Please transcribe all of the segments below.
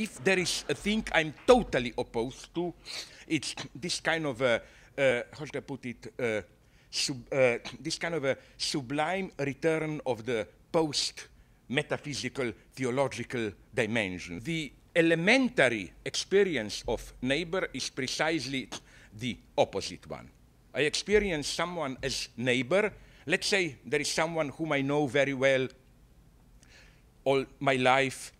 if there is a thing I'm totally opposed to, it's this kind of a, uh, how should I put it, uh, sub, uh, this kind of a sublime return of the post metaphysical theological dimension. The elementary experience of neighbor is precisely the opposite one. I experience someone as neighbor. Let's say there is someone whom I know very well all my life.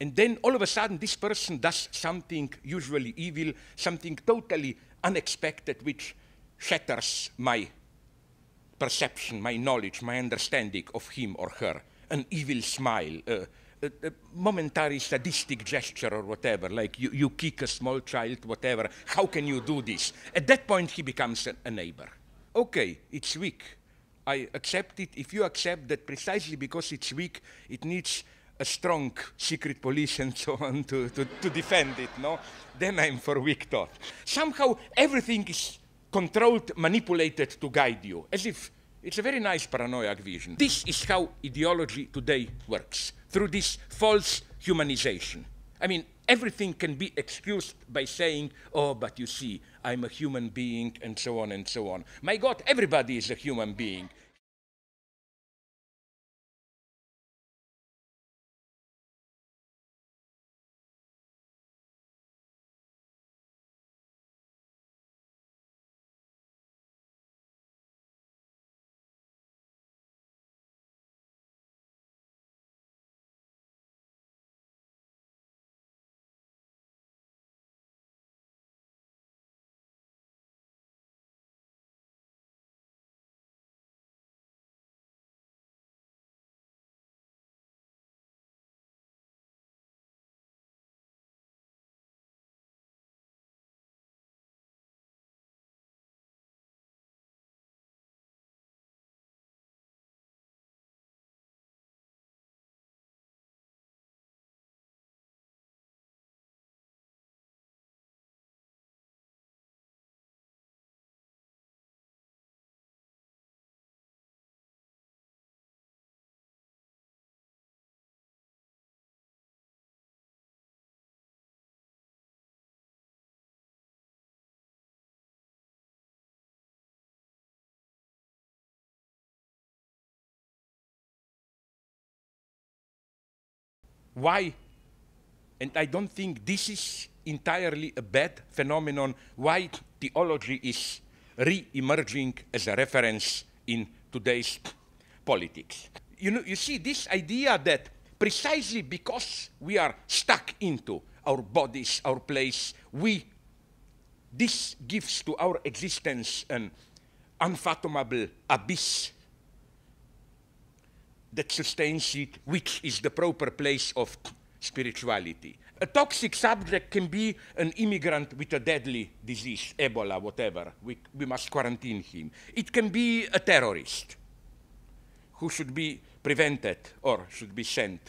And then all of a sudden, this person does something usually evil, something totally unexpected, which shatters my perception, my knowledge, my understanding of him or her. An evil smile, a, a, momentary sadistic gesture or whatever, like you, you kick a small child, whatever. How can you do this? At that point, he becomes a, a neighbor. Okay, it's weak. I accept it. If you accept that precisely because it's weak, it needs a strong secret police and so on to, to, to defend it, no? Then I'm for weak thought. Somehow everything is controlled, manipulated to guide you, as if it's a very nice paranoid vision. This is how ideology today works, through this false humanization. I mean, everything can be excused by saying, oh, but you see, I'm a human being, and so on and so on. My God, everybody is a human being. Why, and I don't think this is entirely a bad phenomenon, why theology is re-emerging as a reference in today's politics. You know, you see this idea that precisely because we are stuck into our bodies, our place, we, this gives to our existence an unfathomable abyss that sustains it, which is the proper place of spirituality. A toxic subject can be an immigrant with a deadly disease, Ebola, whatever. We, we must quarantine him. It can be a terrorist who should be prevented or should be sent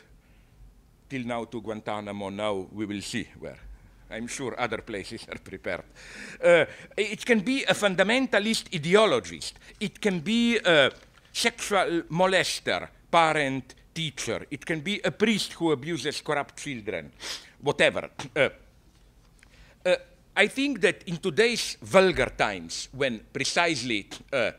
till now to Guantanamo. Now we will see where. I'm sure other places are prepared. Uh, it can be a fundamentalist ideologist. It can be a sexual molester parent, teacher. It can be a priest who abuses corrupt children, whatever. Uh, uh, I think that in today's vulgar times, when precisely uh,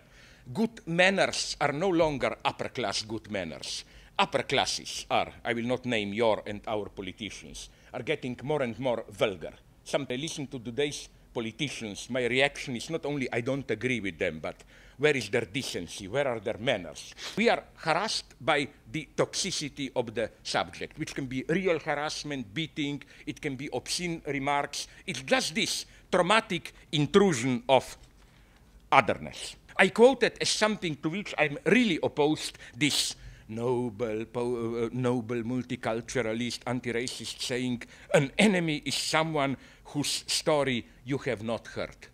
good manners are no longer upper class good manners, upper classes are, I will not name your and our politicians, are getting more and more vulgar. Some listen to today's politicians, my reaction is not only I don't agree with them, but where is their decency? Where are their manners? We are harassed by the toxicity of the subject, which can be real harassment, beating, it can be obscene remarks. It's just this traumatic intrusion of otherness. I quote it as something to which I'm really opposed this noble, uh, noble multiculturalist, anti-racist saying an enemy is someone whose story you have not heard.